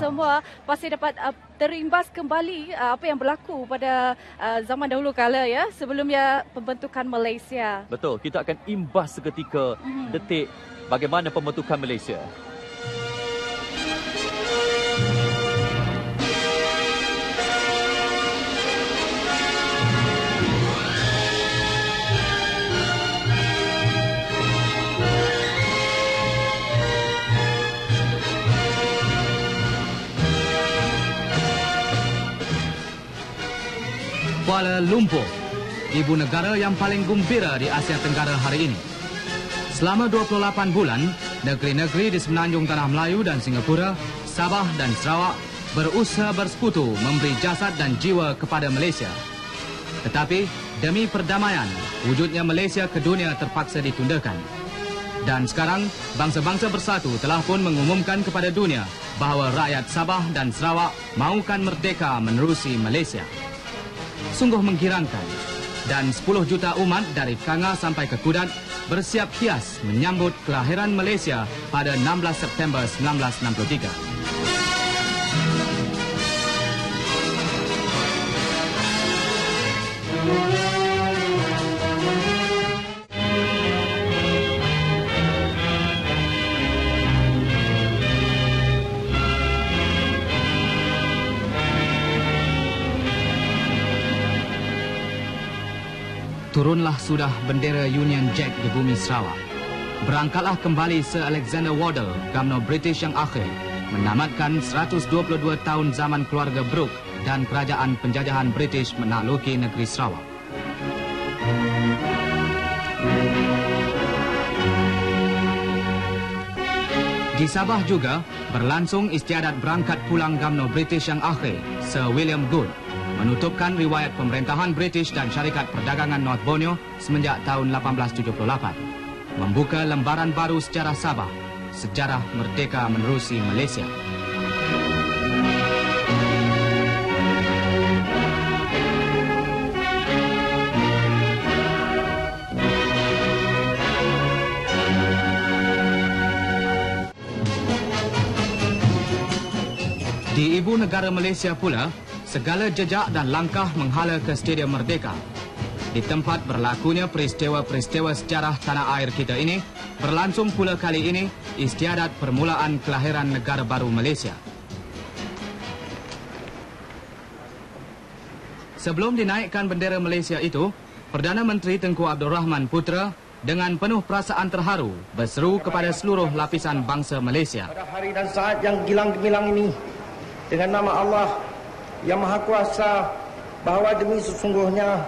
semua pasti dapat uh, terimbas kembali uh, apa yang berlaku pada uh, zaman dahulu kala ya sebelumnya pembentukan Malaysia. Betul, kita akan imbas seketika mm-hmm. detik bagaimana pembentukan Malaysia. Kuala Lumpur, ibu negara yang paling gembira di Asia Tenggara hari ini. Selama 28 bulan, negeri-negeri di semenanjung Tanah Melayu dan Singapura, Sabah dan Sarawak berusaha bersekutu memberi jasad dan jiwa kepada Malaysia. Tetapi, demi perdamaian, wujudnya Malaysia ke dunia terpaksa ditundakan. Dan sekarang, bangsa-bangsa bersatu telah pun mengumumkan kepada dunia bahawa rakyat Sabah dan Sarawak mahukan merdeka menerusi Malaysia sungguh menggirangkan. Dan 10 juta umat dari Kanga sampai ke Kudat bersiap hias menyambut kelahiran Malaysia pada 16 September 1963. Turunlah sudah bendera Union Jack di bumi Sarawak. Berangkatlah kembali Sir Alexander Waddell, Gamno British yang akhir, menamatkan 122 tahun zaman keluarga Brooke dan kerajaan penjajahan British menakluki negeri Sarawak. Di Sabah juga berlangsung istiadat berangkat pulang Gamno British yang akhir, Sir William Good, menutupkan riwayat pemerintahan British dan syarikat perdagangan North Borneo semenjak tahun 1878. Membuka lembaran baru sejarah Sabah, sejarah merdeka menerusi Malaysia. Di ibu negara Malaysia pula, segala jejak dan langkah menghala ke Stadium Merdeka. Di tempat berlakunya peristiwa-peristiwa sejarah tanah air kita ini, berlangsung pula kali ini istiadat permulaan kelahiran negara baru Malaysia. Sebelum dinaikkan bendera Malaysia itu, Perdana Menteri Tengku Abdul Rahman Putra dengan penuh perasaan terharu berseru kepada seluruh lapisan bangsa Malaysia. Pada hari dan saat yang gilang gemilang ini, dengan nama Allah yang Maha Kuasa bahawa demi sesungguhnya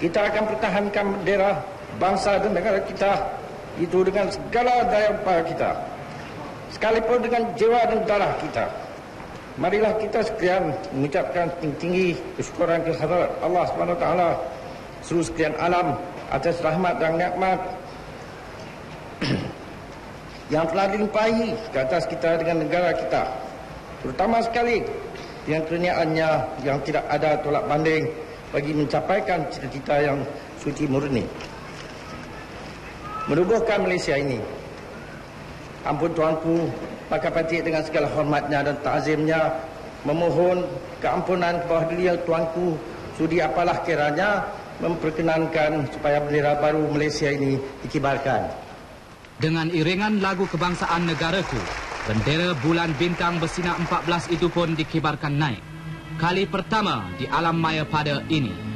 kita akan pertahankan bendera bangsa dan negara kita itu dengan segala daya upaya kita. Sekalipun dengan jiwa dan darah kita marilah kita sekalian mengucapkan tinggi-tinggi kesyukuran kehadirat Allah SWT seluruh sekalian alam atas rahmat dan nikmat yang telah dilimpahi ke atas kita dengan negara kita. Terutama sekali yang kurniaannya yang tidak ada tolak banding bagi mencapaikan cita-cita yang suci murni. Menubuhkan Malaysia ini. Ampun tuanku, maka pati dengan segala hormatnya dan ta'zimnya memohon keampunan kepada beliau tuanku sudi apalah kiranya memperkenankan supaya bendera baru Malaysia ini dikibarkan. Dengan iringan lagu kebangsaan negaraku, Bendera bulan bintang bersinar 14 itu pun dikibarkan naik. Kali pertama di alam maya pada ini.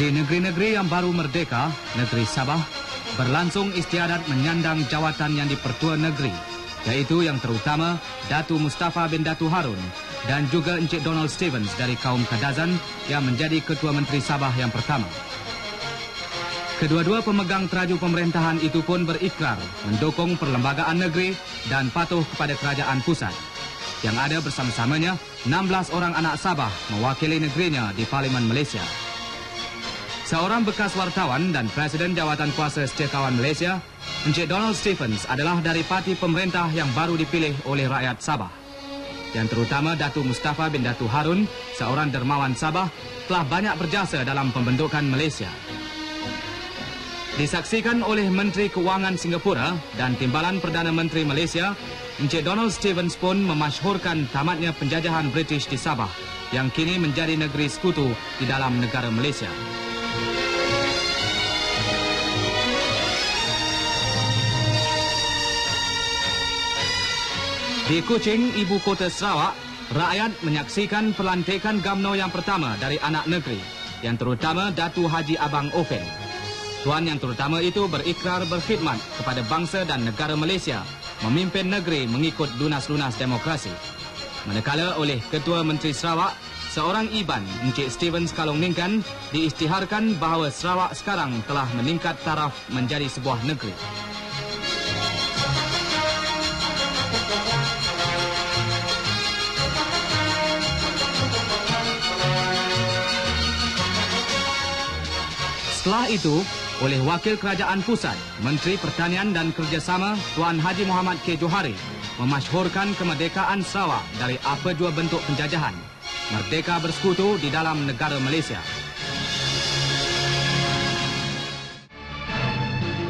Di negeri-negeri yang baru merdeka, negeri Sabah, berlangsung istiadat menyandang jawatan yang dipertua negeri, iaitu yang terutama Datu Mustafa bin Datu Harun dan juga Encik Donald Stevens dari kaum Kadazan yang menjadi Ketua Menteri Sabah yang pertama. Kedua-dua pemegang teraju pemerintahan itu pun berikrar mendukung perlembagaan negeri dan patuh kepada kerajaan pusat. Yang ada bersama-samanya 16 orang anak Sabah mewakili negerinya di Parlimen Malaysia. Seorang bekas wartawan dan Presiden Jawatan Kuasa Setiakawan Malaysia, Encik Donald Stephens adalah dari parti pemerintah yang baru dipilih oleh rakyat Sabah. Yang terutama Datu Mustafa bin Datu Harun, seorang dermawan Sabah, telah banyak berjasa dalam pembentukan Malaysia. Disaksikan oleh Menteri Kewangan Singapura dan Timbalan Perdana Menteri Malaysia, Encik Donald Stevens pun memasyhurkan tamatnya penjajahan British di Sabah yang kini menjadi negeri sekutu di dalam negara Malaysia. Di Kuching, ibu kota Sarawak, rakyat menyaksikan pelantikan GAMNO yang pertama dari anak negeri yang terutama Datu Haji Abang Ofen. Tuan yang terutama itu berikrar berkhidmat kepada bangsa dan negara Malaysia memimpin negeri mengikut lunas-lunas demokrasi. Manakala oleh Ketua Menteri Sarawak, seorang Iban, Encik Steven Skalong Ningkan, diistiharkan bahawa Sarawak sekarang telah meningkat taraf menjadi sebuah negeri. Setelah itu, oleh Wakil Kerajaan Pusat, Menteri Pertanian dan Kerjasama Tuan Haji Muhammad K. Johari memasyhurkan kemerdekaan Sarawak dari apa jua bentuk penjajahan. Merdeka bersekutu di dalam negara Malaysia.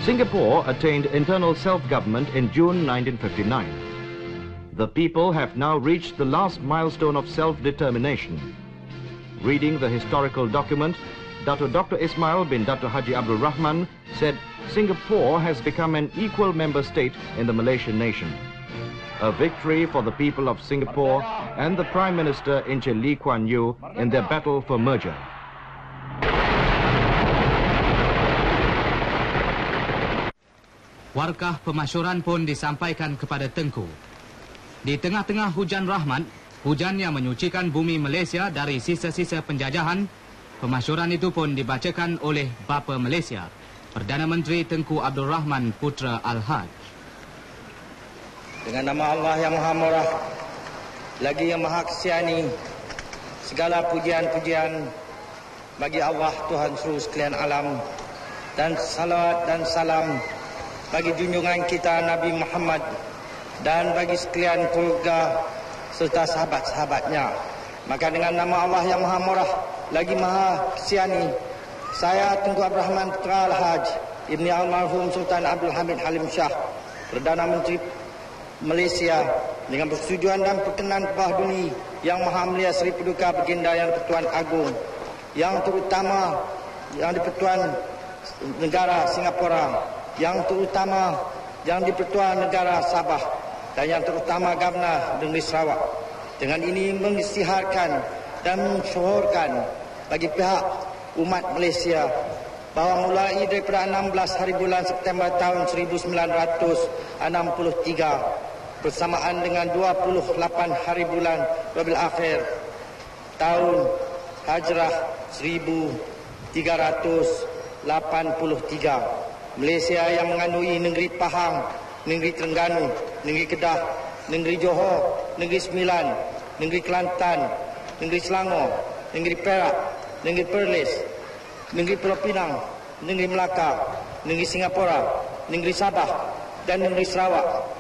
Singapore attained internal self-government in June 1959. The people have now reached the last milestone of self-determination. Reading the historical document, Dato Dr. Ismail bin Dato Haji Abdul Rahman said Singapore has become an equal member state in the Malaysian nation. A victory for the people of Singapore and the Prime Minister Inche Lee Kuan Yew in their battle for merger. Warkah pemasyuran pun disampaikan kepada Tengku. Di tengah-tengah hujan rahmat, hujan yang menyucikan bumi Malaysia dari sisa-sisa penjajahan Pemasyuran itu pun dibacakan oleh Bapa Malaysia, Perdana Menteri Tengku Abdul Rahman Putra Al-Haj. Dengan nama Allah yang Maha Murah, lagi yang Maha Kesiani, segala pujian-pujian bagi Allah Tuhan seluruh sekalian alam dan salawat dan salam bagi junjungan kita Nabi Muhammad dan bagi sekalian keluarga serta sahabat-sahabatnya. Maka dengan nama Allah yang Maha Murah, lagi maha kesiani saya Tengku Abdul Rahman Putra Al-Haj Ibni Almarhum Sultan Abdul Hamid Halim Shah Perdana Menteri Malaysia dengan persetujuan dan perkenan Pembah Duni Yang Maha Mulia Seri Paduka Baginda Yang Pertuan Agung Yang terutama Yang di-Pertuan Negara Singapura Yang terutama Yang di-Pertuan Negara Sabah Dan yang terutama Gavana Negeri Sarawak. Dengan ini mengisytiharkan dan mensyuhurkan bagi pihak umat Malaysia bahawa mulai daripada 16 hari bulan September tahun 1963 bersamaan dengan 28 hari bulan Rabiul Akhir tahun Hajrah 1383 Malaysia yang mengandungi negeri Pahang, negeri Terengganu, negeri Kedah, negeri Johor, negeri Sembilan, negeri Kelantan, negeri Selangor, negeri Perak, negeri Perlis, negeri Pulau Pinang, negeri Melaka, negeri Singapura, negeri Sabah dan negeri Sarawak.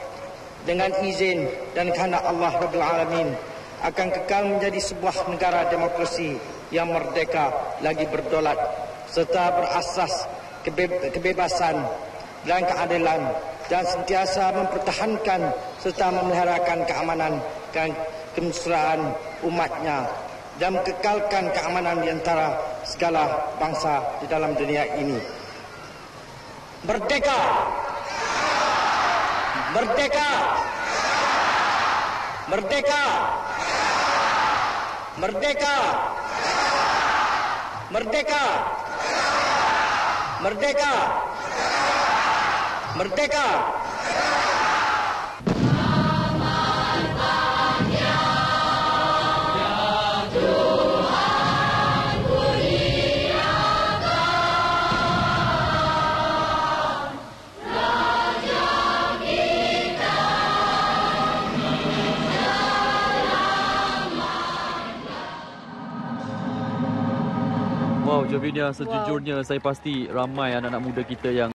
Dengan izin dan kehendak Allah Rabbul Alamin akan kekal menjadi sebuah negara demokrasi yang merdeka lagi berdolat serta berasas kebebasan dan keadilan dan sentiasa mempertahankan serta memeliharakan keamanan dan kemesraan umatnya dan kekalkan keamanan di antara segala bangsa di dalam dunia ini. Merdeka! Merdeka! Merdeka! Merdeka! Merdeka! Merdeka! Merdeka! Wow, Jovina, sejujurnya saya pasti ramai anak-anak muda kita yang